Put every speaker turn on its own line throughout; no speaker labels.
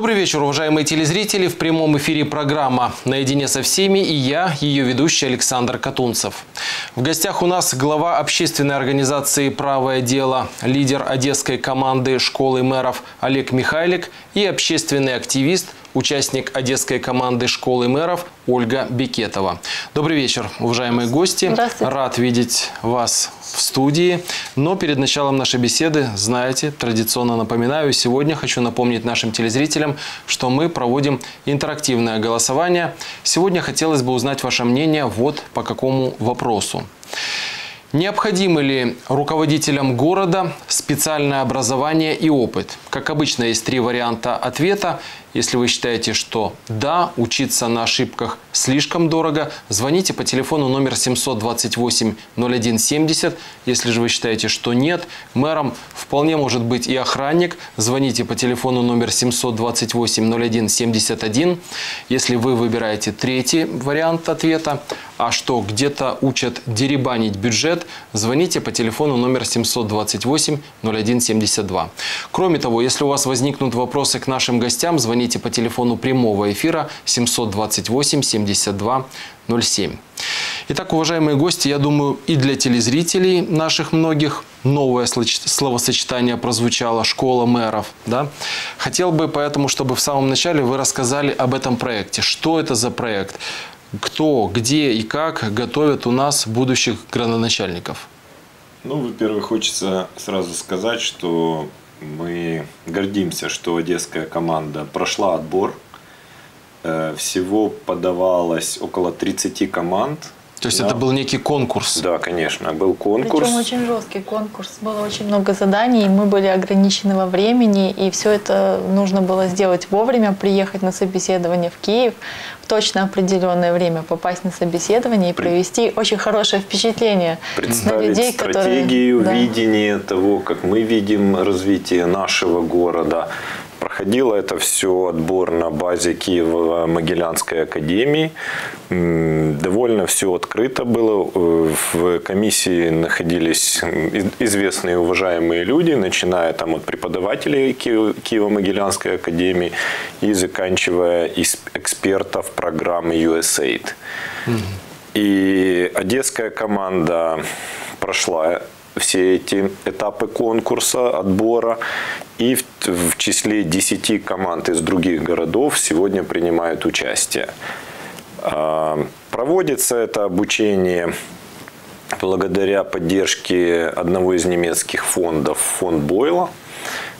Добрый вечер, уважаемые телезрители. В прямом эфире программа «Наедине со всеми» и я, ее ведущий Александр Катунцев. В гостях у нас глава общественной организации «Правое дело», лидер одесской команды школы мэров Олег Михайлик и общественный активист – участник одесской команды школы мэров Ольга Бекетова. Добрый вечер, уважаемые гости. Рад видеть вас в студии. Но перед началом нашей беседы, знаете, традиционно напоминаю, сегодня хочу напомнить нашим телезрителям, что мы проводим интерактивное голосование. Сегодня хотелось бы узнать ваше мнение вот по какому вопросу. Необходимы ли руководителям города специальное образование и опыт? Как обычно, есть три варианта ответа. Если вы считаете, что да, учиться на ошибках слишком дорого, звоните по телефону номер 728 0170. Если же вы считаете, что нет, мэром вполне может быть и охранник. Звоните по телефону номер 728 0171. Если вы выбираете третий вариант ответа, а что где-то учат деребанить бюджет, звоните по телефону номер 728 0172. Кроме того, если у вас возникнут вопросы к нашим гостям, звоните по телефону прямого эфира 728 72 07. Итак, уважаемые гости, я думаю, и для телезрителей наших многих новое словосочетание прозвучало «школа мэров». Да? Хотел бы поэтому, чтобы в самом начале вы рассказали об этом проекте. Что это за проект? Кто, где и как готовят у нас будущих градоначальников?
Ну, во-первых, хочется сразу сказать, что мы гордимся, что одесская команда прошла отбор. Э, всего подавалось около 30 команд.
То есть да. это был некий конкурс?
Да, конечно, был конкурс.
Причем очень жесткий конкурс. Было очень много заданий, мы были ограничены во времени, и все это нужно было сделать вовремя, приехать на собеседование в Киев в точно определенное время, попасть на собеседование и провести очень хорошее впечатление
Представить на людей, стратегию, которые... видение того, как мы видим развитие нашего города, Проходило это все отбор на базе Киево-Могилянской академии. Довольно все открыто было. В комиссии находились известные уважаемые люди, начиная там от преподавателей Киево-Могилянской академии и заканчивая экспертов программы USAID. И одесская команда прошла все эти этапы конкурса, отбора. И в, в числе 10 команд из других городов сегодня принимают участие. А, проводится это обучение благодаря поддержке одного из немецких фондов, фонд Бойла.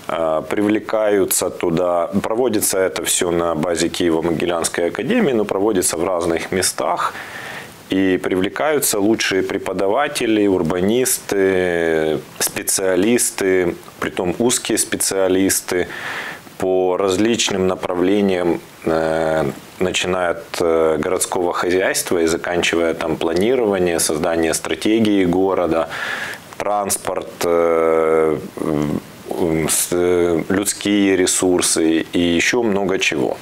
А, привлекаются туда, проводится это все на базе Киево-Могилянской академии, но проводится в разных местах. И привлекаются лучшие преподаватели, урбанисты, специалисты, притом узкие специалисты по различным направлениям, э, начиная от э, городского хозяйства и заканчивая там планирование, создание стратегии города, транспорт, э, людские ресурсы и еще много чего.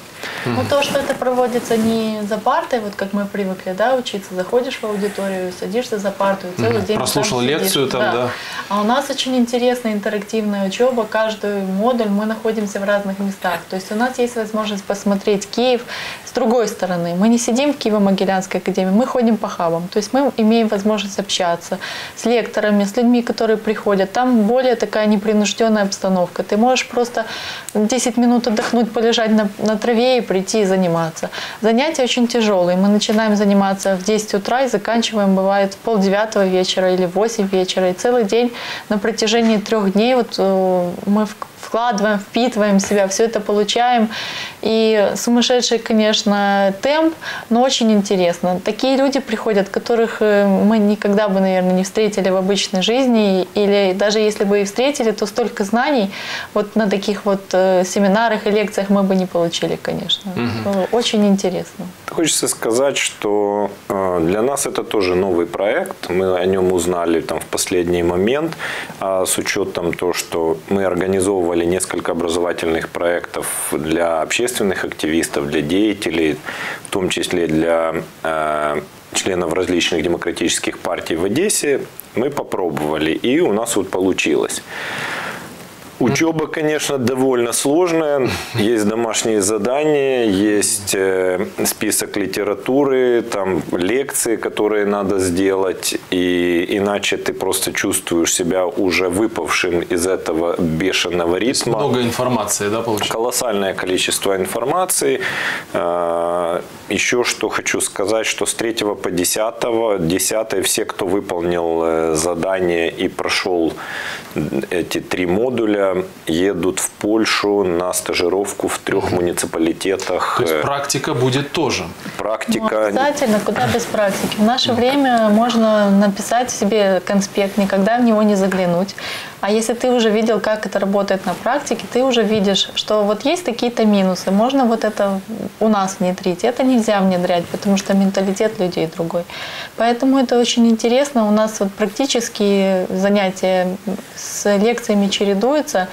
Ну, то, что это проводится не за партой, вот как мы привыкли, да, учиться, заходишь в аудиторию, садишься за парту и целый день
Прослушал лекцию там, да. да.
А у нас очень интересная интерактивная учеба. Каждый модуль мы находимся в разных местах. То есть у нас есть возможность посмотреть Киев с другой стороны. Мы не сидим в Киево-Могилянской академии, мы ходим по хабам. То есть мы имеем возможность общаться с лекторами, с людьми, которые приходят. Там более такая непринужденная обстановка. Ты можешь просто 10 минут отдохнуть, полежать на, на траве и прийти и заниматься. Занятия очень тяжелые. Мы начинаем заниматься в 10 утра и заканчиваем, бывает, в полдевятого вечера или в 8 вечера. И целый день на протяжении трех дней вот э, мы вкладываем, впитываем в себя, все это получаем. И сумасшедший, конечно, темп, но очень интересно. Такие люди приходят, которых э, мы никогда бы, наверное, не встретили в обычной жизни. Или даже если бы и встретили, то столько знаний вот на таких вот э, семинарах и лекциях мы бы не получили, конечно. Угу. Очень интересно.
Хочется сказать, что э, для нас это тоже новый проект. Мы о нем узнали там в последний момент. А с учетом того, что мы организовывали несколько образовательных проектов для общественных активистов, для деятелей, в том числе для э, членов различных демократических партий в Одессе, мы попробовали, и у нас вот получилось. Учеба, конечно, довольно сложная. Есть домашние задания, есть э, список литературы, там лекции, которые надо сделать. И иначе ты просто чувствуешь себя уже выпавшим из этого бешеного ритма.
Много информации, да, получается?
Колоссальное количество информации. Э, еще что хочу сказать, что с 3 по 10, 10 все, кто выполнил э, задание и прошел эти три модуля, едут в Польшу на стажировку в трех муниципалитетах.
То есть практика будет тоже?
Практика.
Ну, обязательно, куда без практики. В наше время можно написать себе конспект, никогда в него не заглянуть. А если ты уже видел, как это работает на практике, ты уже видишь, что вот есть такие-то минусы, можно вот это у нас внедрить, это нельзя внедрять, потому что менталитет людей другой. Поэтому это очень интересно. У нас вот практические занятия с лекциями чередуются,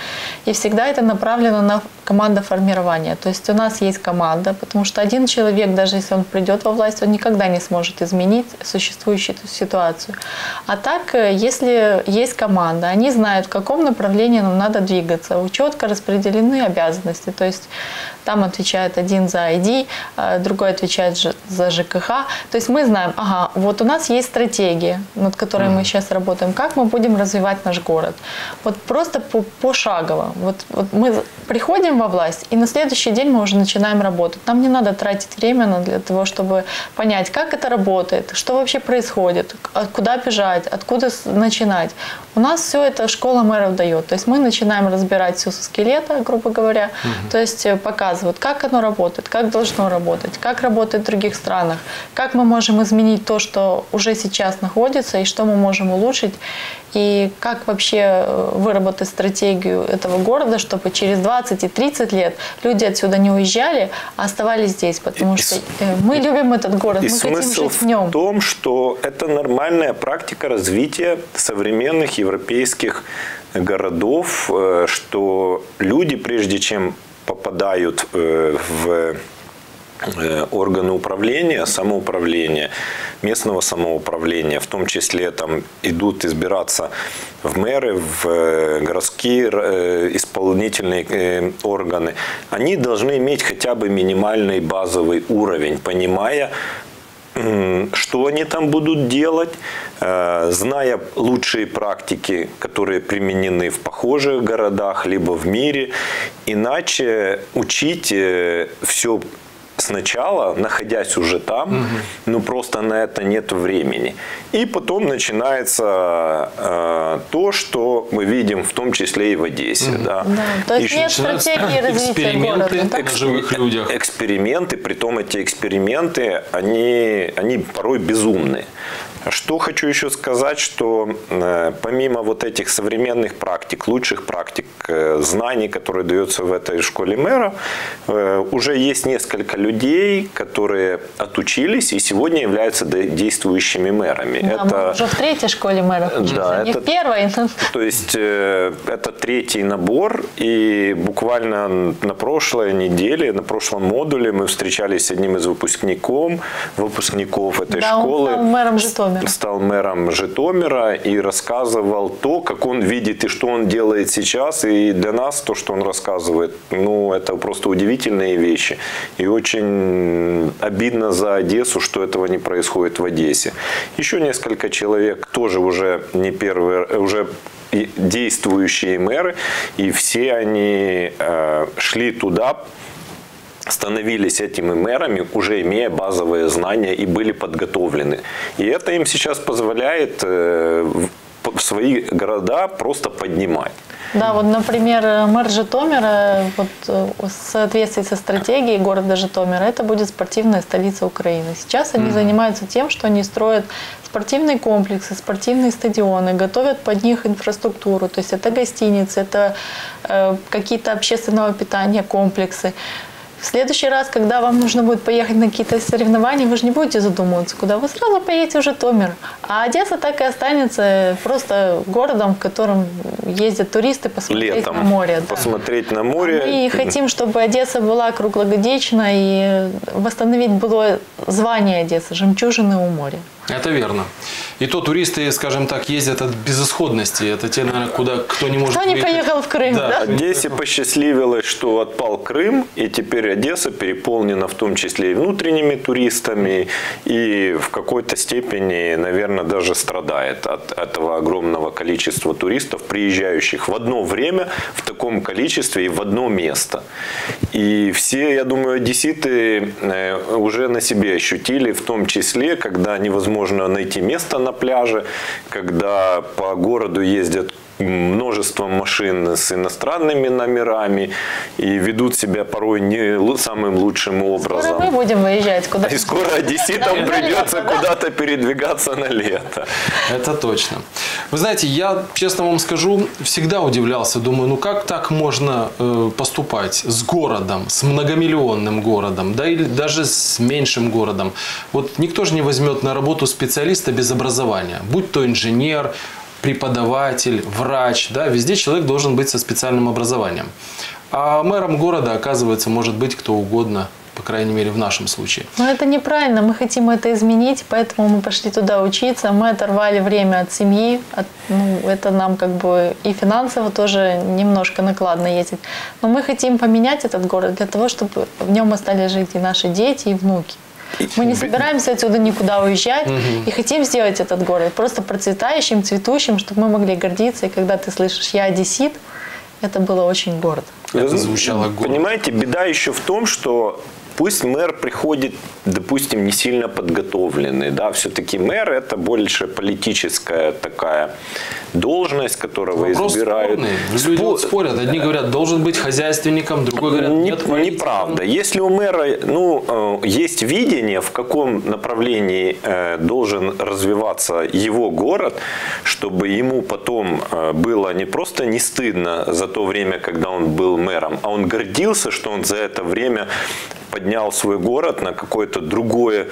и всегда это направлено на командоформирование. То есть у нас есть команда, потому что один человек, даже если он придет во власть, он никогда не сможет изменить существующую ситуацию. А так, э, если есть команда, они знают, в каком направлении нам надо двигаться, четко распределены обязанности. То есть там отвечает один за ID, а другой отвечает за ЖКХ. То есть мы знаем, ага, вот у нас есть стратегия, над которой mm. мы сейчас работаем, как мы будем развивать наш город. Вот просто по, пошагово. Вот, вот мы приходим во власть, и на следующий день мы уже начинаем работать. Нам не надо тратить время для того, чтобы понять, как это работает, что вообще происходит, куда бежать, откуда начинать. У нас все это школа мэров дает. То есть мы начинаем разбирать все со скелета, грубо говоря. Mm-hmm. То есть э, показывать показывают, как оно работает, как должно работать, как работает в других странах, как мы можем изменить то, что уже сейчас находится, и что мы можем улучшить, и как вообще э, выработать стратегию этого города, чтобы через 20 и 30 лет люди отсюда не уезжали, а оставались здесь, потому
и,
что э, мы любим этот город,
и
мы хотим жить в нем.
в том, что это нормальная практика развития современных европейских городов, э, что люди, прежде чем попадают э, в э, органы управления, самоуправления, местного самоуправления, в том числе там идут избираться в мэры, в э, городские исполнительные органы, они должны иметь хотя бы минимальный базовый уровень, понимая, что они там будут делать, э, зная лучшие практики, которые применены в похожих городах, либо в мире. Иначе учить э, все сначала, находясь уже там, угу. ну просто на это нет времени. И потом начинается э, то, что мы видим в том числе и в Одессе. Угу. Да.
Да. То есть и нет стратегии развития города. Да?
на живых людях.
Эксперименты, при том эти эксперименты, они, они порой безумные. Что хочу еще сказать, что э, помимо вот этих современных практик, лучших практик, э, знаний, которые даются в этой школе мэра, э, уже есть несколько людей, которые отучились и сегодня являются действующими мэрами.
Да, это мы уже в третьей школе мэров
да,
не
это,
в первой.
То есть это третий набор, и буквально на прошлой неделе, на прошлом модуле мы встречались с одним из выпускников, выпускников этой
да,
школы.
Он мэром Житомира.
Житомира. Стал мэром Житомира и рассказывал то, как он видит и что он делает сейчас. И для нас то, что он рассказывает, ну, это просто удивительные вещи. И очень обидно за Одессу, что этого не происходит в Одессе. Еще несколько человек тоже уже не первые, уже действующие мэры, и все они э, шли туда становились этими мэрами, уже имея базовые знания и были подготовлены. И это им сейчас позволяет э, свои города просто поднимать.
Да, вот, например, мэр Житомира, вот, э, в соответствии со стратегией города Житомира, это будет спортивная столица Украины. Сейчас они mm-hmm. занимаются тем, что они строят спортивные комплексы, спортивные стадионы, готовят под них инфраструктуру, то есть это гостиницы, это э, какие-то общественного питания комплексы. В следующий раз, когда вам нужно будет поехать на какие-то соревнования, вы же не будете задумываться, куда вы сразу поедете в Житомир. А Одесса так и останется просто городом, в котором ездят туристы посмотреть
Летом.
на море.
Да. Посмотреть на море.
Мы хотим, чтобы Одесса была круглогодична и восстановить было звание Одессы, жемчужины у моря.
Это верно. И то туристы, скажем так, ездят от безысходности. Это те, наверное, куда кто не может
Кто не
выехать.
поехал в Крым, да?
Одессе посчастливилось, что отпал Крым, и теперь Одесса переполнена в том числе и внутренними туристами, и в какой-то степени, наверное, даже страдает от этого огромного количества туристов, приезжающих в одно время, в таком количестве и в одно место. И все, я думаю, одесситы э, уже на себе ощутили, в том числе, когда невозможно найти место на пляже, когда по городу ездят множеством машин с иностранными номерами и ведут себя порой не самым лучшим
Скоро
образом.
мы будем выезжать куда
И скоро одесситам придется
да.
куда-то передвигаться на лето.
Это точно. Вы знаете, я, честно вам скажу, всегда удивлялся. Думаю, ну как так можно э, поступать с городом, с многомиллионным городом, да или даже с меньшим городом? Вот никто же не возьмет на работу специалиста без образования, будь то инженер, преподаватель, врач, да, везде человек должен быть со специальным образованием. А мэром города, оказывается, может быть кто угодно, по крайней мере, в нашем случае.
Но это неправильно, мы хотим это изменить, поэтому мы пошли туда учиться, мы оторвали время от семьи, от- ну, это нам как бы и финансово тоже немножко накладно ездить. Но мы хотим поменять этот город для того, чтобы в нем остались жить и наши дети, и внуки. Мы не собираемся отсюда никуда уезжать и хотим сделать этот город просто процветающим, цветущим, чтобы мы могли гордиться. И когда ты слышишь «я одессит», это было очень гордо.
Это звучало гордо.
Понимаете, беда еще в том, что пусть мэр приходит, допустим, не сильно подготовленный, да, все-таки мэр это больше политическая такая должность, которого
Вопрос
избирают.
спорный. Люди
Спо-
спорят. Одни говорят, должен быть хозяйственником, другой говорят,
Не-
нет.
неправда. Если у мэра ну, э, есть видение, в каком направлении э, должен развиваться его город, чтобы ему потом э, было не просто не стыдно за то время, когда он был мэром, а он гордился, что он за это время поднял свой город на какое-то другое,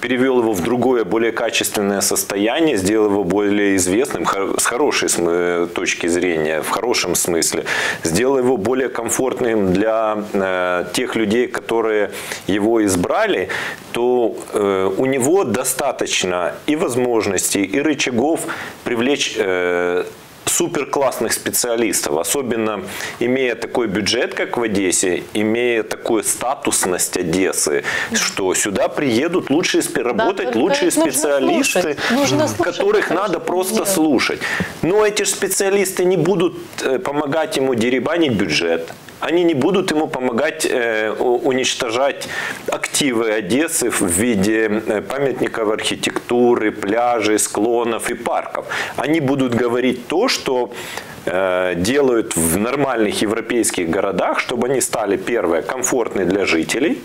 перевел его в другое, более качественное состояние, сделал его более известным, с хорошей см- точки зрения, в хорошем смысле, сделал его более комфортным для э, тех людей, которые его избрали, то э, у него достаточно и возможностей, и рычагов привлечь э, супер классных специалистов, особенно имея такой бюджет, как в Одессе, имея такую статусность Одессы, что сюда приедут лучшие, работать
только
лучшие
их нужно
специалисты,
слушать. Нужно слушать,
которых
потому
надо просто
делать.
слушать. Но эти же специалисты не будут э, помогать ему деребанить бюджет. Они не будут ему помогать э, уничтожать активы Одессы в виде э, памятников архитектуры, пляжей, склонов и парков. Они будут говорить то, что э, делают в нормальных европейских городах, чтобы они стали, первое, комфортны для жителей,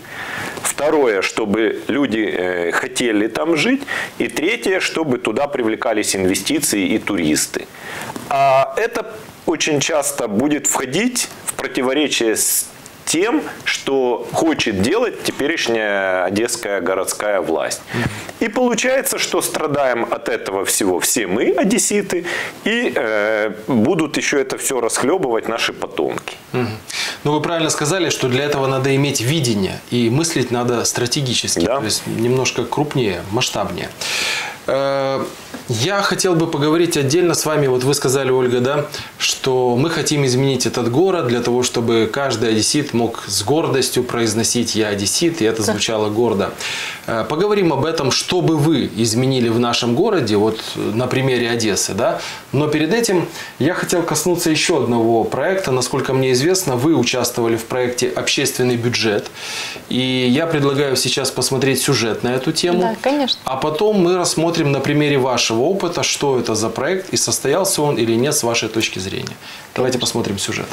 второе, чтобы люди э, хотели там жить, и третье, чтобы туда привлекались инвестиции и туристы. А это очень часто будет входить в противоречие с тем, что хочет делать теперешняя одесская городская власть. И получается, что страдаем от этого всего все мы, одесситы, и э, будут еще это все расхлебывать наши потомки.
Ну, вы правильно сказали, что для этого надо иметь видение, и мыслить надо стратегически,
Да.
то есть немножко крупнее, масштабнее. Я хотел бы поговорить отдельно с вами. Вот вы сказали, Ольга, да, что мы хотим изменить этот город для того, чтобы каждый одессит мог с гордостью произносить «я одессит», и это звучало гордо. Э, Поговорим об этом, что бы вы изменили в нашем городе, вот на примере Одессы, да. Но перед этим я хотел коснуться еще одного проекта. Насколько мне известно, вы участвовали в проекте «Общественный бюджет». И я предлагаю сейчас посмотреть сюжет на эту тему.
Да, конечно.
А потом мы рассмотрим на примере вашего опыта, что это за проект и состоялся он или нет с вашей точки зрения. Давайте посмотрим сюжет.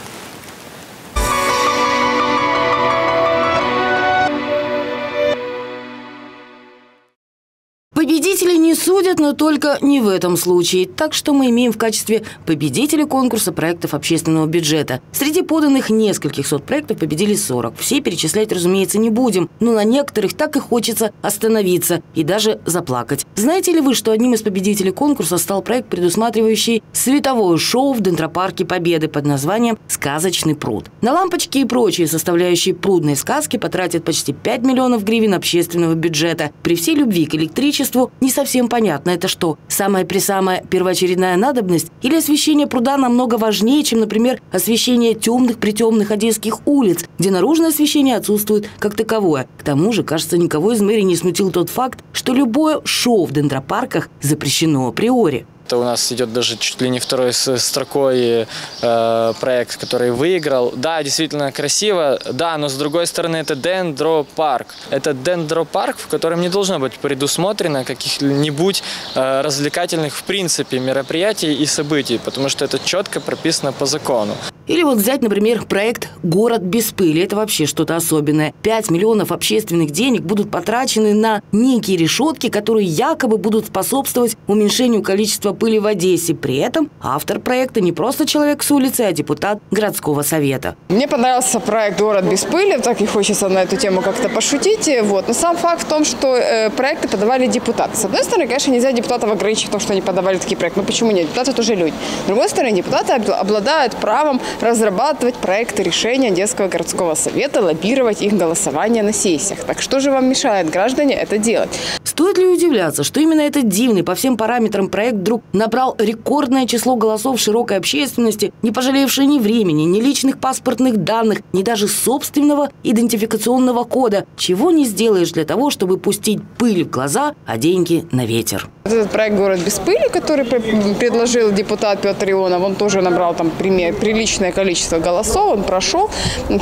Победители несут Судят, но только не в этом случае. Так что мы имеем в качестве победителя конкурса проектов общественного бюджета. Среди поданных нескольких сот проектов победили 40. Все перечислять, разумеется, не будем. Но на некоторых так и хочется остановиться и даже заплакать. Знаете ли вы, что одним из победителей конкурса стал проект, предусматривающий световое шоу в Дендропарке Победы под названием «Сказочный пруд». На лампочки и прочие составляющие прудной сказки потратят почти 5 миллионов гривен общественного бюджета. При всей любви к электричеству не совсем понятно, это что, самая-пресамая первоочередная надобность или освещение пруда намного важнее, чем, например, освещение темных-притемных одесских улиц, где наружное освещение отсутствует как таковое. К тому же, кажется, никого из мэрии не смутил тот факт, что любое шоу в дендропарках запрещено априори.
Это у нас идет даже чуть ли не второй строкой э, проект, который выиграл. Да, действительно красиво, да, но с другой стороны это дендропарк. Это дендропарк, в котором не должно быть предусмотрено каких-нибудь э, развлекательных в принципе мероприятий и событий, потому что это четко прописано по закону.
Или вот взять, например, проект «Город без пыли». Это вообще что-то особенное. 5 миллионов общественных денег будут потрачены на некие решетки, которые якобы будут способствовать уменьшению количества пыли в Одессе. При этом автор проекта не просто человек с улицы, а депутат городского совета.
Мне понравился проект «Город без пыли». Так и хочется на эту тему как-то пошутить. Вот. Но сам факт в том, что э, проекты подавали депутаты. С одной стороны, конечно, нельзя депутатов ограничить в том, что они подавали такие проекты. Но почему нет? Депутаты тоже люди. С другой стороны, депутаты обладают правом разрабатывать проекты решения детского городского совета, лоббировать их голосование на сессиях. Так что же вам мешает, граждане, это делать?
Стоит ли удивляться, что именно этот дивный по всем параметрам проект вдруг набрал рекордное число голосов широкой общественности, не пожалевшей ни времени, ни личных паспортных данных, ни даже собственного идентификационного кода. Чего не сделаешь для того, чтобы пустить пыль в глаза, а деньги на ветер.
Этот проект «Город без пыли», который предложил депутат Петр Ионов, он тоже набрал там приличное количество голосов, он прошел.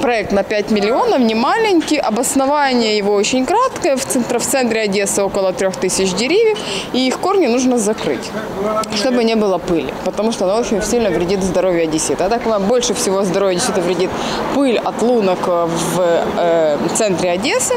Проект на 5 миллионов, не маленький, обоснование его очень краткое, в центре, в центре Одессы около 3000 деревьев, и их корни нужно закрыть, чтобы не было пыли, потому что она очень сильно вредит здоровью одессита. А так больше всего здоровью одессита вредит пыль от лунок в э, центре Одессы,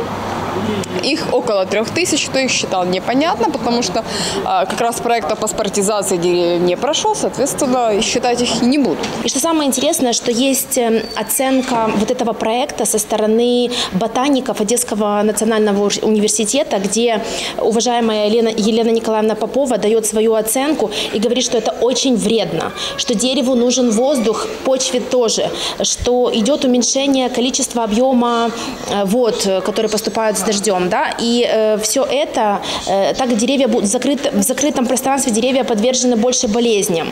их около трех тысяч, кто их считал, непонятно, потому что а, как раз проект о паспортизации деревьев не прошел, соответственно, считать их не будут.
И что самое интересное, что есть эм, оценка вот этого проекта со стороны ботаников Одесского национального университета, где уважаемая Елена, Елена Николаевна Попова дает свою оценку и говорит, что это очень вредно, что дереву нужен воздух, почве тоже, что идет уменьшение количества объема э, вод, которые поступают с дождем, да, и э, все это, э, так деревья будут закрыты, в закрытом пространстве деревья подвержены больше болезням.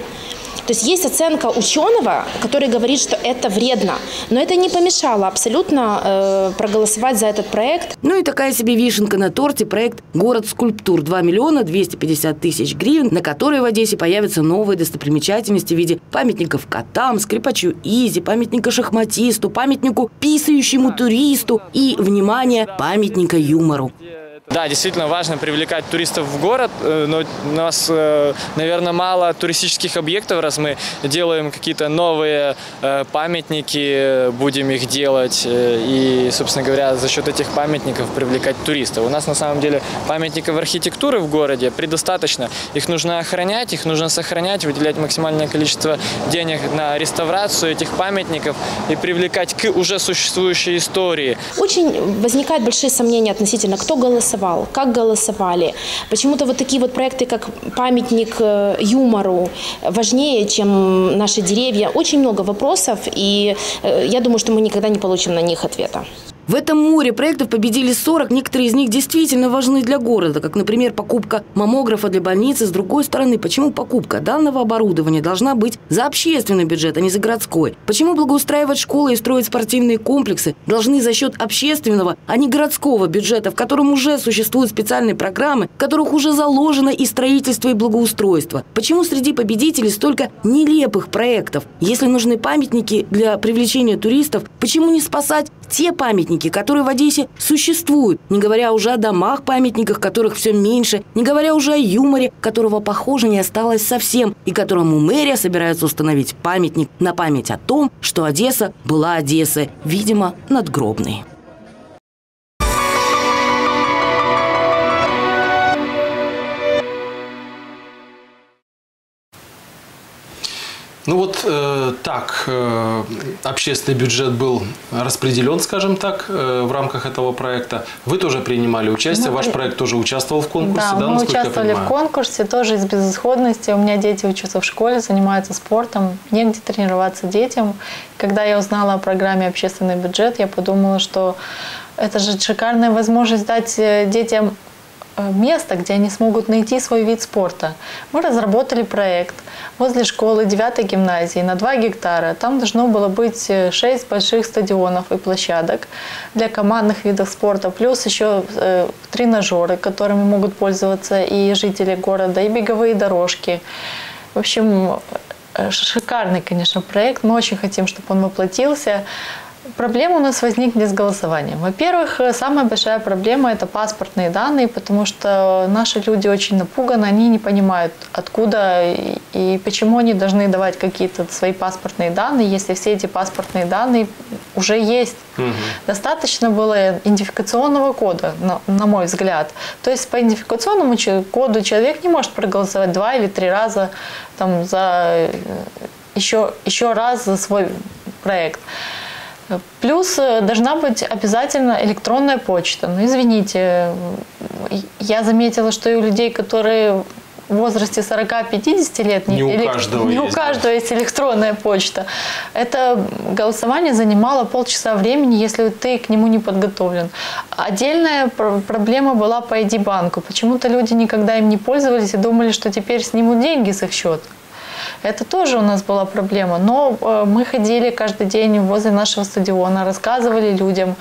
То есть есть оценка ученого, который говорит, что это вредно. Но это не помешало абсолютно э, проголосовать за этот проект.
Ну и такая себе вишенка на торте проект «Город скульптур». 2 миллиона 250 тысяч гривен, на которые в Одессе появятся новые достопримечательности в виде памятников котам, скрипачу Изи, памятника шахматисту, памятнику писающему туристу и, внимание, памятника юмору.
Да, действительно важно привлекать туристов в город, э, но у нас, э, наверное, мало туристических объектов, раз мы делаем какие-то новые э, памятники, будем их делать и, собственно говоря, за счет этих памятников привлекать туристов. У нас на самом деле памятников архитектуры в городе предостаточно. Их нужно охранять, их нужно сохранять, выделять максимальное количество денег на реставрацию этих памятников и привлекать к уже существующей истории.
Очень возникают большие сомнения относительно, кто голосовал голосовал, как голосовали. Почему-то вот такие вот проекты, как памятник э, юмору, важнее, чем наши деревья. Очень много вопросов, и э, я думаю, что мы никогда не получим на них ответа.
В этом море проектов победили 40. Некоторые из них действительно важны для города, как, например, покупка маммографа для больницы. С другой стороны, почему покупка данного оборудования должна быть за общественный бюджет, а не за городской? Почему благоустраивать школы и строить спортивные комплексы должны за счет общественного, а не городского бюджета, в котором уже существуют специальные программы, в которых уже заложено и строительство, и благоустройство? Почему среди победителей столько нелепых проектов? Если нужны памятники для привлечения туристов, почему не спасать те памятники, которые в Одессе существуют, не говоря уже о домах-памятниках, которых все меньше, не говоря уже о юморе, которого, похоже, не осталось совсем, и которому мэрия собирается установить памятник на память о том, что Одесса была Одессой, видимо, надгробной.
Ну вот э, так э, общественный бюджет был распределен, скажем так, э, в рамках этого проекта. Вы тоже принимали участие,
Мы
ваш проект тоже участвовал в конкурсе,
Да,
да,
мы участвовали в конкурсе тоже из безысходности. У меня дети учатся в школе, занимаются спортом, негде тренироваться детям. Когда я узнала о программе «Общественный бюджет», я подумала, что это же шикарная возможность дать э, детям место, где они смогут найти свой вид спорта. Мы разработали проект возле школы 9 гимназии на 2 гектара. Там должно было быть 6 больших стадионов и площадок для командных видов спорта, плюс еще э, тренажеры, которыми могут пользоваться и жители города, и беговые дорожки. В общем, э, шикарный, конечно, проект. Мы очень хотим, чтобы он воплотился. Проблема у нас возникнет с голосованием. Во-первых, э, самая большая проблема – это паспортные данные, потому что наши люди очень напуганы, они не понимают, откуда и, почему они должны давать какие-то свои паспортные данные, если все эти паспортные данные уже есть. Достаточно было идентификационного кода, на, на мой взгляд. То есть по идентификационному коду человек не может проголосовать два или три раза там, за э, еще, еще раз за свой проект. Плюс э, должна быть обязательно электронная почта. Ну, извините, э, я заметила, что и у людей, которые в возрасте 40-50 лет,
Не у
элек-
каждого
не у
есть, да.
каждого есть электронная почта. Это голосование занимало полчаса времени, если ты к нему не подготовлен. Отдельная пр- проблема была по ID-банку. Почему-то люди никогда им не пользовались и думали, что теперь снимут деньги с их счета. Это тоже у нас была проблема. Но э, мы ходили каждый день возле нашего стадиона, рассказывали людям.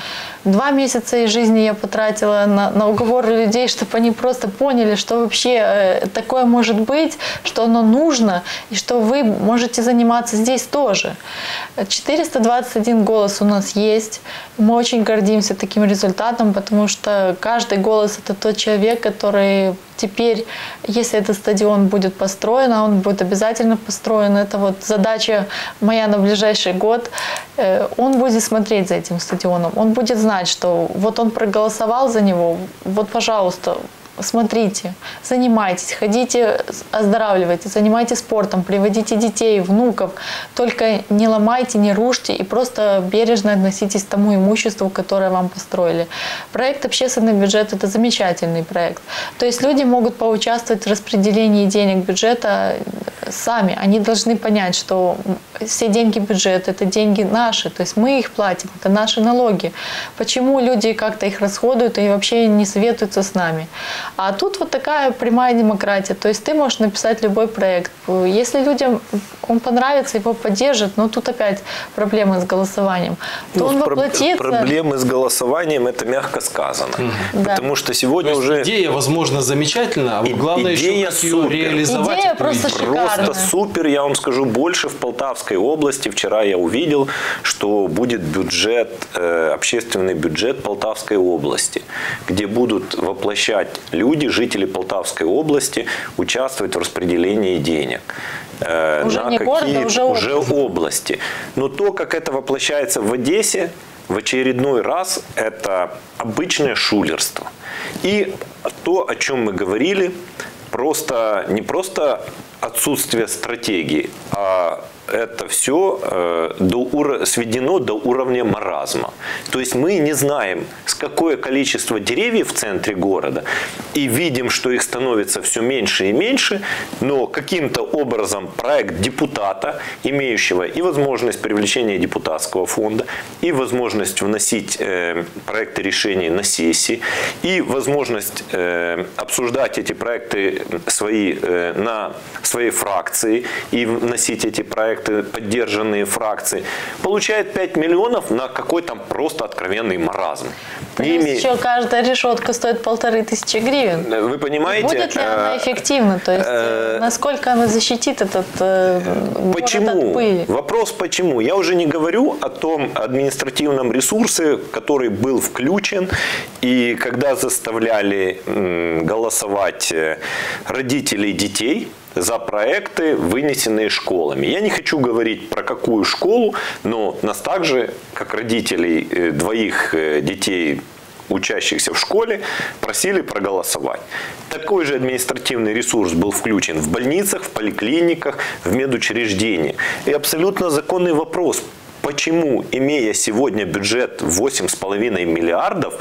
Два месяца из жизни я потратила на, на уговоры людей, чтобы они просто поняли, что вообще э, такое может быть, что оно нужно, и что вы можете заниматься здесь тоже. 421 голос у нас есть. Мы очень гордимся таким результатом, потому что каждый голос – это тот человек, который теперь, если этот стадион будет построен, а он будет обязательно построен, это вот задача моя на ближайший год, э, он будет смотреть за этим стадионом, он будет знать, что вот он проголосовал за него, вот, пожалуйста, смотрите, занимайтесь, ходите, оздоравливайтесь, занимайтесь спортом, приводите детей, внуков. Только не ломайте, не рушьте и просто бережно относитесь к тому имуществу, которое вам построили. Проект «Общественный бюджет» – это замечательный проект. То есть люди могут поучаствовать в распределении денег бюджета сами. Они должны понять, что все деньги бюджета – это деньги наши, то есть мы их платим, это наши налоги. Почему люди как-то их расходуют и вообще не советуются с нами? А тут вот такая прямая демократия. То есть ты можешь написать любой проект. Если людям он понравится, его поддержат, но тут опять проблемы с голосованием, то
Ну,
он воплотится.
Проблемы с голосованием это мягко сказано.
Да.
Потому что сегодня уже
идея, возможно, замечательная, а вот главное еще
идея
ее
супер.
реализовать.
Идея просто шикарная.
Просто супер, я вам скажу больше. В Полтавской области вчера я увидел, что будет бюджет, э, общественный бюджет Полтавской области, где будут воплощать люди, жители Полтавской области, участвовать в распределении денег. Э,
Уже
на
не
какие-
уже
уже области. Но то, как это воплощается в Одессе, в очередной раз это обычное шулерство. И то, о чем мы говорили, просто не просто отсутствие стратегии, а это все до, уро- сведено до уровня маразма. То есть мы не знаем, с какое количество деревьев в центре города, и видим, что их становится все меньше и меньше, но каким-то образом проект депутата, имеющего и возможность привлечения депутатского фонда, и возможность вносить э, проекты решений на сессии, и возможность э, обсуждать эти проекты свои, э, на своей фракции и вносить эти проекты, поддержанные фракции, получает 5 миллионов на какой-то просто откровенный маразм.
Плюс еще каждая решетка стоит полторы тысячи гривен.
Вы понимаете?
Будет ли она
э,
эффективна? То есть э,
э,
насколько она защитит этот э,
Почему?
от пыли?
Вопрос почему? Я уже не говорю о том административном ресурсе, который был включен, и когда заставляли голосовать э, родителей детей за проекты, вынесенные школами. Я не хочу говорить про какую школу, но нас также, как родителей э, двоих э, детей учащихся в школе просили проголосовать. Такой же административный ресурс был включен в больницах, в поликлиниках, в медучреждениях. И абсолютно законный вопрос, Почему, имея сегодня бюджет 8,5 миллиардов,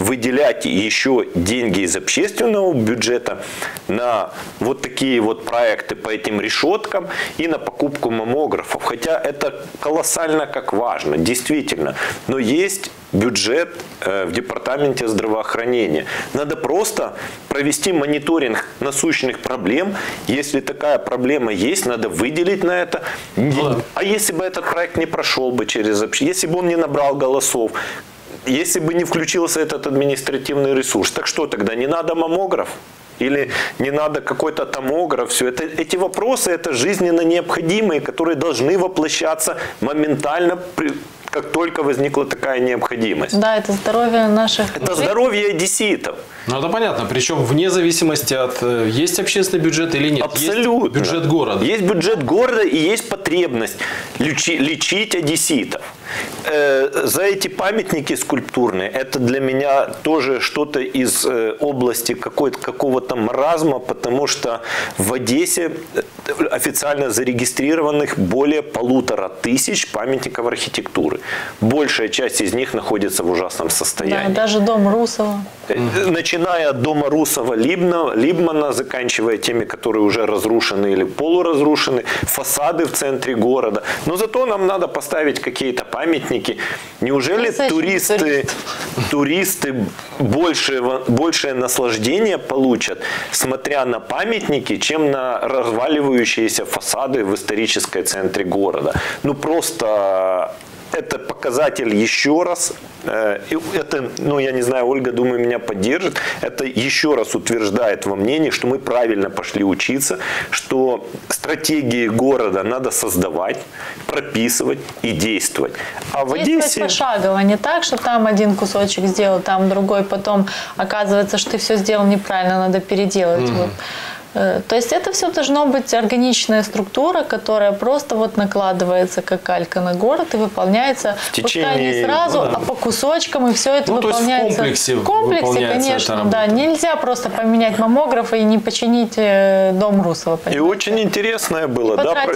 выделять еще деньги из общественного бюджета на вот такие вот проекты по этим решеткам и на покупку маммографов? Хотя это колоссально как важно, действительно. Но есть бюджет э, в департаменте здравоохранения. Надо просто провести мониторинг насущных проблем. Если такая проблема есть, надо выделить на это. Ну а если бы этот проект не прошел бы через общение, если бы он не набрал голосов, если бы не включился этот административный ресурс, так что тогда не надо маммограф? Или не надо какой-то томограф, все это, эти вопросы это жизненно необходимые, которые должны воплощаться моментально при, как только возникла такая необходимость.
Да, это здоровье наших...
Это здоровье одесситов.
Ну, это понятно. Причем вне зависимости от, э, есть общественный бюджет или нет.
Абсолютно.
Есть бюджет города.
Есть бюджет города и есть потребность лечи, лечить одесситов. Э, за эти памятники скульптурные, это для меня тоже что-то из э, области какого-то маразма, потому что в Одессе официально зарегистрированных более полутора тысяч памятников архитектуры. Большая часть из них находится в ужасном состоянии.
Да, даже дом Русова.
Начиная от дома Русова Либна, Либмана, заканчивая теми, которые уже разрушены или полуразрушены, фасады в центре города. Но зато нам надо поставить какие-то памятники. Неужели туристы, туристы большее, большее наслаждение получат, смотря на памятники, чем на разваливающиеся фасады в исторической центре города? Ну просто это показатель еще раз, э, это, ну я не знаю, Ольга, думаю, меня поддержит, это еще раз утверждает во мнении, что мы правильно пошли учиться, что стратегии города надо создавать, прописывать и действовать.
А в Одессе... пошагово, не так, что там один кусочек сделал, там другой, потом оказывается, что ты все сделал неправильно, надо переделать. Mm-hmm. Вот. Э, то есть это все должно быть органичная структура, которая просто вот накладывается как калька на город и выполняется в течение... пускай не сразу, ну, да. а по кусочкам, и все это ну, выполняется.
То есть в комплексе,
в комплексе конечно, да. Нельзя просто поменять маммограф и не починить э, дом Русова.
Понимаете? И очень интересное было, да, про-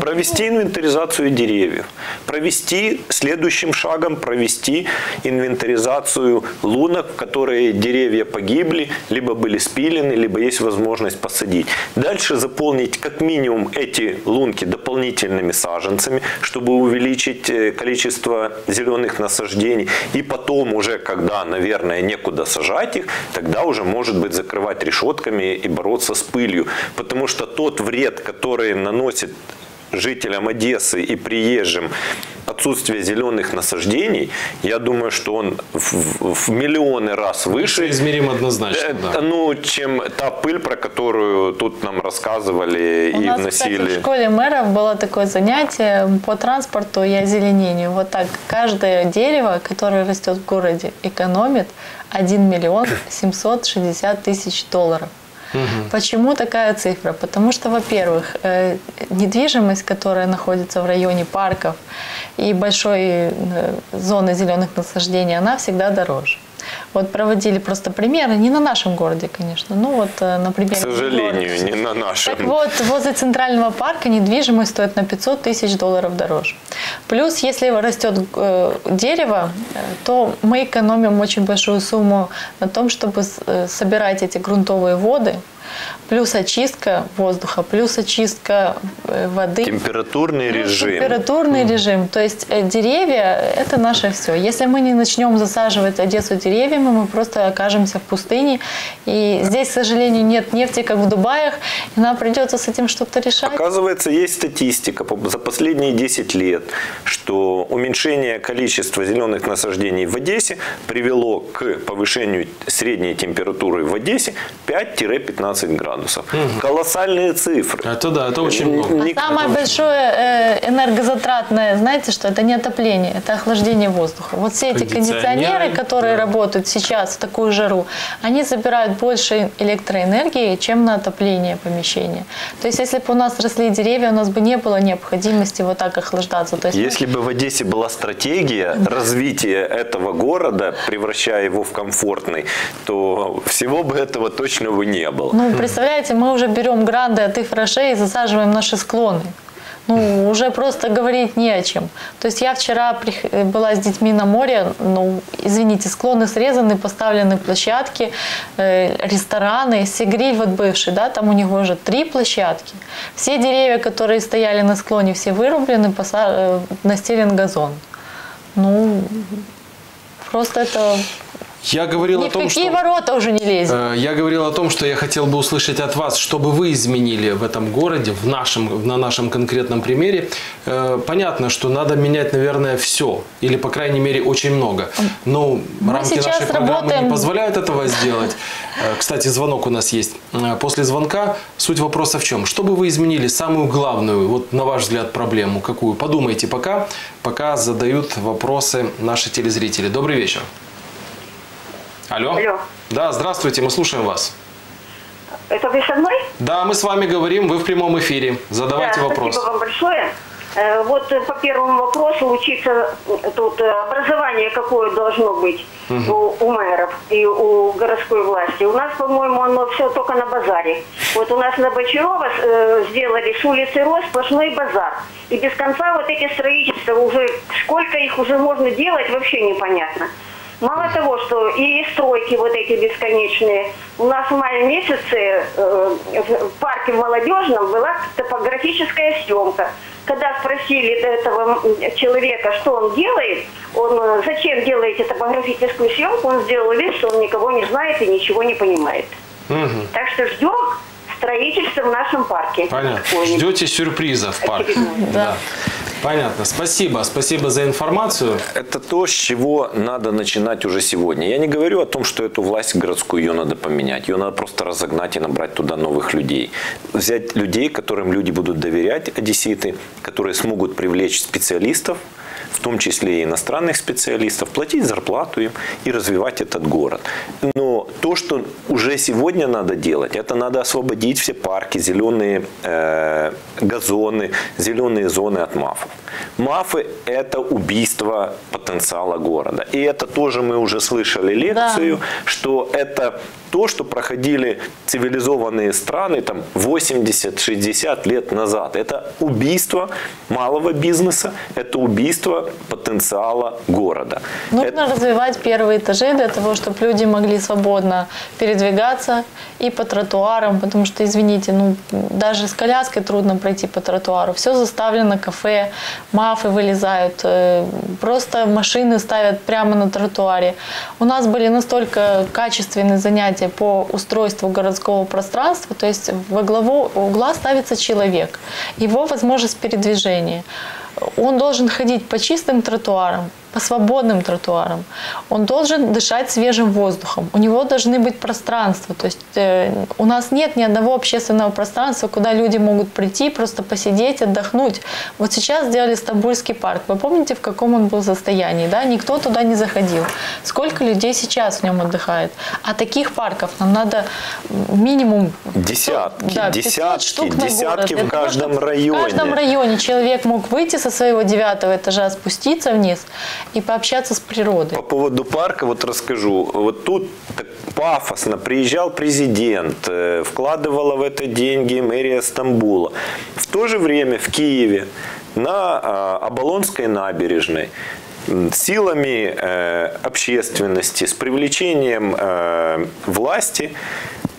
провести инвентаризацию деревьев, провести следующим шагом, провести инвентаризацию лунок, в которые деревья погибли, либо были спилены, либо есть возможность посадить посадить. Дальше заполнить как минимум эти лунки дополнительными саженцами, чтобы увеличить э, количество зеленых насаждений. И потом уже, когда, наверное, некуда сажать их, тогда уже, может быть, закрывать решетками и бороться с пылью. Потому что тот вред, который наносит жителям Одессы и приезжим отсутствие зеленых насаждений, я думаю, что он в, в миллионы раз выше.
Это измерим однозначно.
Это, да. Ну, чем та пыль, про которую тут нам рассказывали
У
и
нас,
вносили.
Кстати, в школе мэров было такое занятие по транспорту и озеленению. Вот так каждое дерево, которое растет в городе, экономит 1 миллион 760 тысяч долларов. Угу. Почему такая цифра? Потому что, во-первых, э, недвижимость, которая находится в районе парков и большой э, зоны зеленых насаждений, она всегда дороже. Вот проводили просто примеры, не на нашем городе, конечно, ну вот, э, например... К
сожалению, городе. не на нашем.
Так вот, возле центрального парка недвижимость стоит на 500 тысяч долларов дороже. Плюс, если растет э, дерево, то мы экономим очень большую сумму на том, чтобы э, собирать эти грунтовые воды, плюс очистка воздуха, плюс очистка э, воды.
Температурный режим.
Температурный mm. режим. То есть э, деревья – это наше все. Если мы не начнем засаживать Одессу деревьями, мы просто окажемся в пустыне. И здесь, к сожалению, нет нефти, как в Дубаях, и нам придется с этим что-то решать.
Оказывается, есть статистика за последние 10 лет, что уменьшение количества зеленых насаждений в Одессе привело к повышению средней температуры в Одессе 5-15 15 градусов. Колоссальные цифры.
Это да, это очень много.
А
Ник-
самое большое э, энергозатратное, знаете что, это не отопление, это охлаждение воздуха. Вот все эти
Кондиционеры,
кондиционеры, которые
да.
работают сейчас в такую жару, они забирают больше электроэнергии, чем на отопление помещения. То есть если бы у нас росли деревья, у нас бы не было необходимости вот так охлаждаться. То есть,
Если бы в Одессе была стратегия развития этого города, превращая его в комфортный, то всего бы этого точно бы не было.
Ну, представляете, мы уже берем гранды от их фрашей и засаживаем наши склоны. Ну, уже просто говорить не о чем. То есть я вчера была с детьми на море, ну, извините, склоны срезаны, поставлены площадки, э, рестораны, Сигриль вот бывший, да, там у него уже три площадки. Все деревья, которые стояли на склоне, все вырублены, э, настелен газон. Ну, просто это
Я говорил
ни
о
в
том,
какие
что...
ворота уже не лезет.
Э, Я говорил о том, что я хотел бы услышать от вас, что бы вы изменили в этом городе, в нашем, на нашем конкретном примере. Э, Понятно, что надо менять, наверное, все, или, по крайней мере, очень много. Но рамки
сейчас
нашей программы
работаем-
не позволяют этого сделать. Э, Кстати, звонок у нас есть. После звонка суть вопроса в чем? Что бы вы изменили, самую главную, вот на ваш взгляд, проблему какую? Подумайте пока, пока задают вопросы наши телезрители. Добрый вечер. Алло.
Алло.
Да, здравствуйте, мы слушаем вас.
Это вы со мной?
Да, мы с вами говорим, вы в прямом эфире. Задавайте
да,
вопрос.
Спасибо вам большое. Э, Вот э, по первому вопросу учиться э, тут образование какое должно быть у, у мэров и у городской власти. У нас, по-моему, оно все только на базаре. Вот у нас на Бочарова э, сделали с улицы Рос сплошной базар. И без конца вот эти строительства уже, сколько их уже можно делать, вообще непонятно. Мало того, что и стройки вот эти бесконечные. У нас в мае месяце э, в парке в Молодежном была топографическая съемка. Когда спросили этого человека, что он делает, он э, зачем делаете топографическую съемку, он сделал вид, что он никого не знает и ничего не понимает. Так что ждем строительства в нашем парке.
Понятно. Ждете сюрприза в парке. Да. Понятно. Спасибо. Спасибо за информацию.
Это то, с чего надо начинать уже сегодня. Я не говорю о том, что эту власть городскую ее надо поменять. Ее надо просто разогнать и набрать туда новых людей. Взять людей, которым люди будут доверять, одесситы, которые смогут привлечь специалистов, в том числе и иностранных специалистов, платить зарплату им и развивать этот город. Но то, что уже сегодня надо делать, это надо освободить все парки, зеленые э, газоны, зеленые зоны от мафов. Мафы – это убийство потенциала города. И это тоже мы уже слышали лекцию, что это то, что проходили цивилизованные страны там 80-60 лет назад. Это убийство малого бизнеса, это убийство потенциала города.
Нужно
Это-
развивать первые этажи для того, чтобы люди могли свободно передвигаться и по тротуарам, потому что, извините, ну даже с коляской трудно пройти по тротуару. Все заставлено кафе, мафы вылезают, э, просто машины ставят прямо на тротуаре. У нас были настолько качественные занятия по устройству городского пространства, то есть во главу угла ставится человек, его возможность передвижения. Он должен ходить по чистым тротуарам, по свободным тротуарам. Он должен дышать свежим воздухом. У него должны быть пространства. То есть э, у нас нет ни одного общественного пространства, куда люди могут прийти, просто посидеть, отдохнуть. Вот сейчас сделали Стамбульский парк. Вы помните, в каком он был состоянии? Да? Никто туда не заходил. Сколько людей сейчас в нем отдыхает? А таких парков нам надо минимум
Десятки,
да, 500
десятки,
штук на
десятки
город.
в
того,
каждом
чтобы
районе.
В каждом районе человек мог выйти со своего девятого этажа, спуститься вниз и пообщаться с природой.
По поводу парка вот расскажу. Вот тут пафосно приезжал президент, э, вкладывала в это деньги мэрия Стамбула. В то же время в Киеве на а, Оболонской набережной силами э, общественности, с привлечением э, власти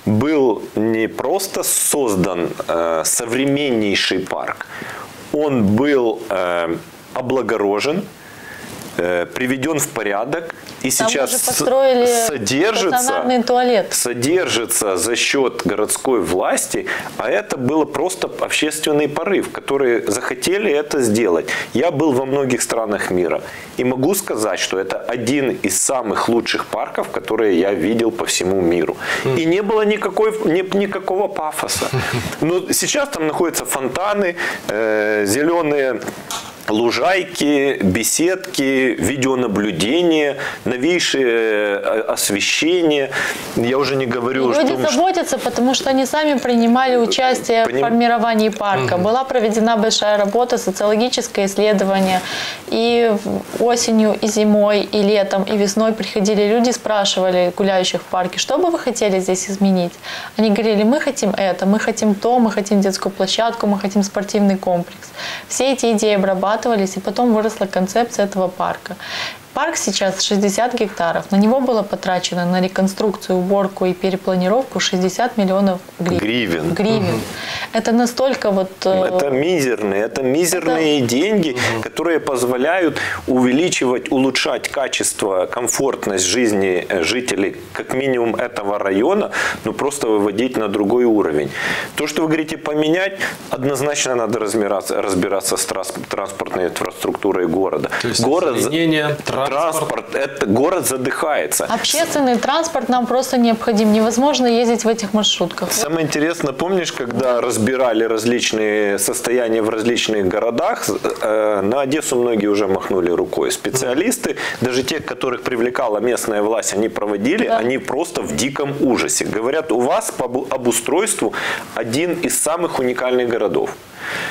был не просто создан современнейший парк, он был облагорожен, э, приведен в порядок и
Там
сейчас содержится,
туалет.
содержится за счет городской власти, а это было просто общественный порыв, которые захотели это сделать. Я был во многих странах мира и могу сказать, что это один из самых лучших парков, которые я видел по всему миру. И не было никакой, ни- никакого пафоса. Но сейчас там находятся фонтаны, э, зеленые лужайки, беседки, видеонаблюдение, новейшее э, освещение. Я уже не говорю,
И
что...
люди заботятся, потому что они сами принимали участие
Поним-
в формировании парка. Была проведена большая работа, социологическое исследование. И осенью, и зимой, и летом, и весной приходили люди, спрашивали гуляющих в парке, что бы вы хотели здесь изменить? Они говорили, мы хотим это, мы хотим то, мы хотим детскую площадку, мы хотим спортивный комплекс. Все эти идеи обрабатывались, и потом выросла концепция этого парка. Парк сейчас 60 гектаров. На него было потрачено на реконструкцию, уборку и перепланировку 60 миллионов гривен.
Гривен.
Гривен. Это настолько вот... э,
Это мизерные, это мизерные деньги, которые позволяют увеличивать, улучшать качество, комфортность жизни э, жителей, как минимум этого района, ну просто выводить на другой уровень. То, что вы говорите поменять, однозначно надо разбираться, разбираться с транспортной инфраструктурой города.
То есть
город,
транспорт.
транспорт, это город задыхается.
Общественный транспорт нам просто необходим. Невозможно ездить в этих маршрутках.
Самое интересное, помнишь, когда разбирали различные состояния в различных городах, э, на Одессу многие уже махнули рукой. Специалисты, даже те, которых привлекала местная власть, они проводили, они просто в диком ужасе. Говорят, у вас по обу- обустройству один из самых уникальных городов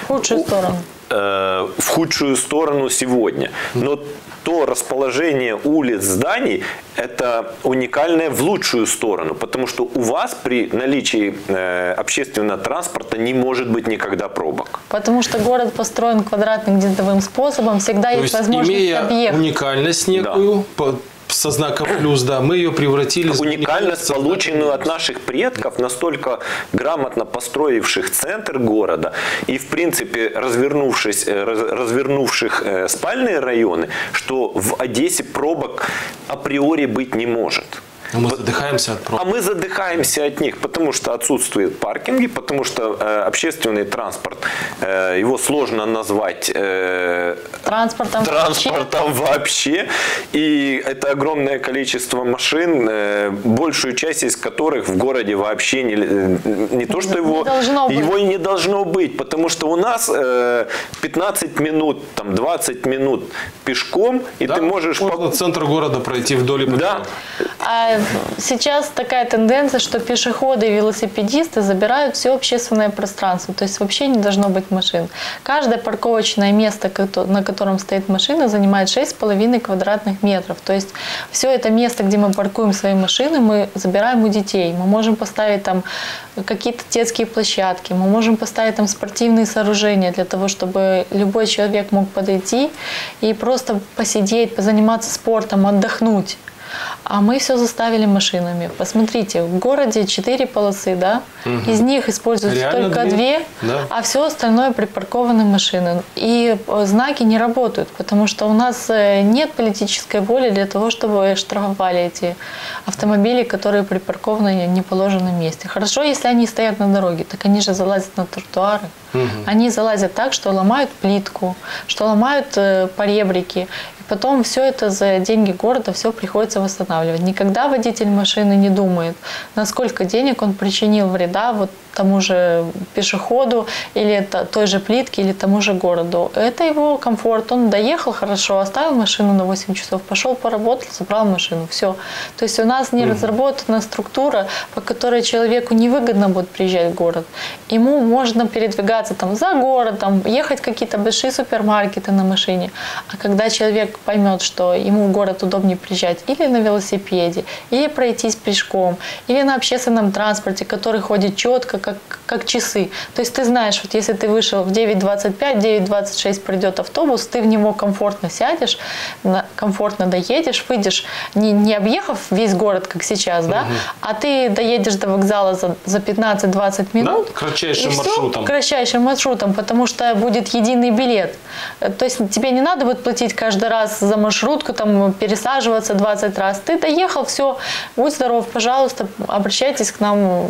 В худшую сторону.
Э, в худшую сторону сегодня. Но то расположение улиц, зданий – это уникальное в лучшую сторону, потому что у вас при наличии э, общественного транспорта не может быть никогда пробок.
Потому что город построен квадратно-гнездовым способом. Всегда
То
есть,
есть,
возможность
имея
объехать.
уникальность некую, по- со знаком плюс, да, мы ее превратили... в
Уникальность, полученную от наших предков, настолько грамотно построивших центр города и, в принципе, развернувшись, э, раз- развернувших э, спальные районы, что в Одессе пробок априори быть не может.
Но мы задыхаемся от
А
пробок.
мы задыхаемся от них, потому что отсутствуют паркинги, потому что э, общественный транспорт, э, его сложно назвать э,
Транспортом.
транспортом вообще. И это огромное количество машин, э, большую часть из которых в городе вообще не, не то, что его,
быть.
его и не должно быть, потому что у нас э, 15 минут, там 20 минут пешком, и
Да,
ты можешь...
можно
по-
центр города пройти вдоль и
Да.
А сейчас такая тенденция, что пешеходы и велосипедисты забирают все общественное пространство. То есть вообще не должно быть машин. Каждое парковочное место, на котором стоит машина, занимает 6,5 квадратных метров. То есть все это место, где мы паркуем свои машины, мы забираем у детей. Мы можем поставить там какие-то детские площадки, мы можем поставить там спортивные сооружения для того, чтобы любой человек мог подойти и просто посидеть, позаниматься спортом, отдохнуть. А мы все заставили машинами. Посмотрите, в городе четыре полосы, да? Из них используются
Реально
только
две?
две,
Да.
а все остальное припаркованы машины. И э, знаки не работают, потому что у нас э, нет политической воли для того, чтобы штрафовали эти автомобили, которые припаркованы в неположенном месте. Хорошо, если они стоят на дороге, так они же залазят на тротуары. Они залазят так, что ломают плитку, что ломают э, поребрики. И потом все это за деньги города все приходится восстанавливать. Никогда водитель машины не думает, насколько денег он причинил вреда вот тому же пешеходу или это, той же плитке или тому же городу. Это его комфорт. Он доехал хорошо, оставил машину на 8 часов, пошел поработал, забрал машину. Все. То есть у нас не разработана структура, по которой человеку невыгодно будет приезжать в город. Ему можно передвигаться там за городом, ехать в какие-то большие супермаркеты на машине. А когда человек поймет, что ему в город удобнее приезжать или на велосипеде, или пройтись пешком, или на общественном транспорте, который ходит четко, как, как часы. То есть ты знаешь, вот если ты вышел в 9.25, 9.26 придет автобус, ты в него комфортно сядешь, комфортно доедешь, выйдешь, не, не объехав весь город, как сейчас, да, а ты доедешь до вокзала за, за 15-20 минут.
Да, кратчайшим
и все кратчайшим маршрутом, потому что будет единый билет. Э, То есть тебе не надо будет платить каждый раз за маршрутку, там, пересаживаться 20 раз. Ты доехал, все, будь здоров, пожалуйста, обращайтесь к нам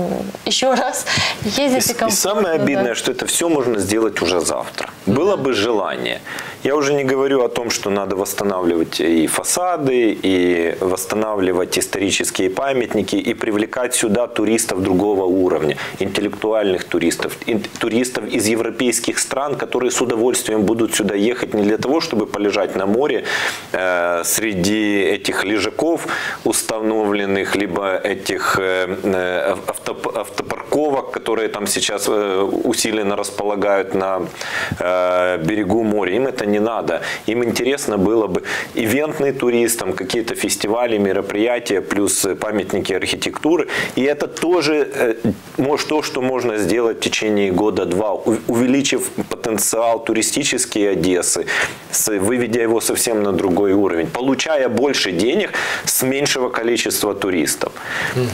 еще раз, ездите
И, и самое
да.
обидное, что это все можно сделать уже завтра. Было бы желание. Я уже не говорю о том, что надо восстанавливать и фасады, и восстанавливать исторические памятники, и привлекать сюда туристов другого уровня, интеллектуальных туристов, туристов из европейских стран, которые с удовольствием будут сюда ехать не для того, чтобы полежать на море э, среди этих лежаков установленных, либо этих э, э, автоп- автопарковок, которые там сейчас э, усиленно располагают на э, берегу моря. Им это не надо. Им интересно было бы ивентный туризм, какие-то фестивали, мероприятия, плюс памятники архитектуры. И это тоже э, может то, что можно сделать в течение года-два, увеличив потенциал туристический Одессы, выведя его совсем на другой уровень, получая больше денег с меньшего количества туристов.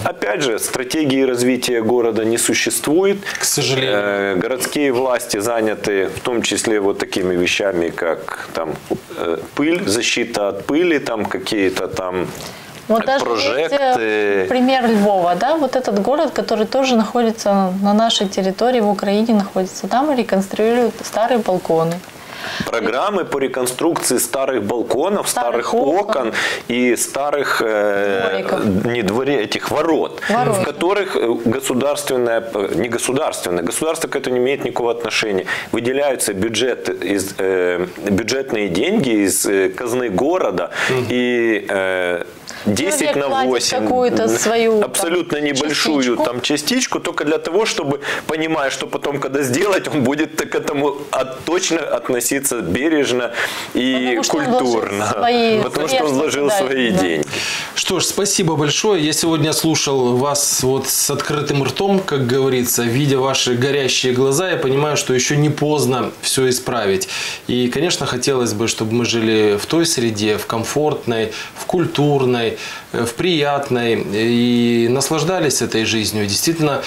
Опять же, стратегии развития города не существует.
К сожалению.
Э, Городские власти заняты в том числе вот такими вещами, как там э, пыль, защита от пыли, там какие-то там
Вот даже есть э, пример Львова, да, вот этот город, который тоже находится на нашей территории, в Украине находится, там реконструируют старые балконы.
Программы по реконструкции старых балконов, старых,
Старых окон.
окон и старых э, не дворе, этих ворот,
Ворот.
в которых э, государственное, не государственное, государство к этому не имеет никакого отношения. Выделяются бюджет из, э, бюджетные деньги из э, казны города и э, 10
Человек
на
платит
8.
какую-то свою, там,
абсолютно небольшую
частичку.
там частичку, только для того, чтобы, понимая, что потом, когда сделать, он будет к этому от- точно относиться бережно и
Потому
культурно.
свои
потому что он вложил
туда,
свои
да.
деньги.
Что ж, спасибо большое. Я сегодня слушал вас вот с открытым ртом, как говорится, видя ваши горящие глаза, я понимаю, что еще не поздно все исправить. И, конечно, хотелось бы, чтобы мы жили в той среде, в комфортной, в культурной, э, в приятной и наслаждались этой жизнью. Действительно,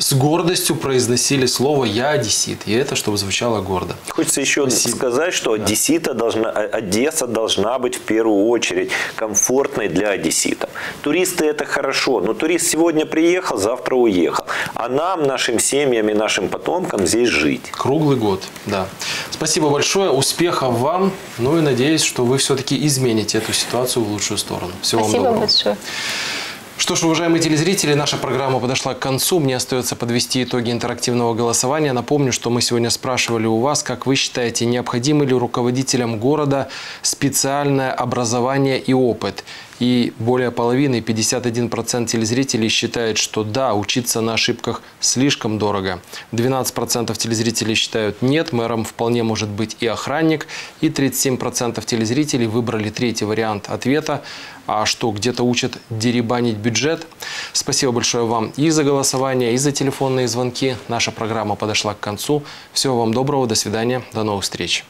с гордостью произносили слово «я одессит». И это, чтобы звучало гордо.
Хочется еще
Спасибо.
сказать, что Одессита должна, О- Одесса должна быть в первую очередь комфортной для одесситов. Туристы это хорошо, но турист сегодня приехал, завтра уехал. А нам, нашим семьям и нашим потомкам здесь жить.
Круглый год, да. Спасибо большое, успехов вам. Ну и надеюсь, что вы все-таки измените эту ситуацию в лучшую сторону. Всего
Спасибо
вам доброго.
большое.
Что ж, уважаемые телезрители, наша программа подошла к концу. Мне остается подвести итоги интерактивного голосования. Напомню, что мы сегодня спрашивали у вас, как вы считаете, необходимо ли руководителям города специальное образование и опыт? И более половины, 51% телезрителей считают, что да, учиться на ошибках слишком дорого. 12% телезрителей считают нет, мэром вполне может быть и охранник. И 37% телезрителей выбрали третий вариант ответа. А что, где-то учат деребанить бюджет? Спасибо большое вам и за голосование, и за телефонные звонки. Наша программа подошла к концу. Всего вам доброго, до свидания, до новых встреч.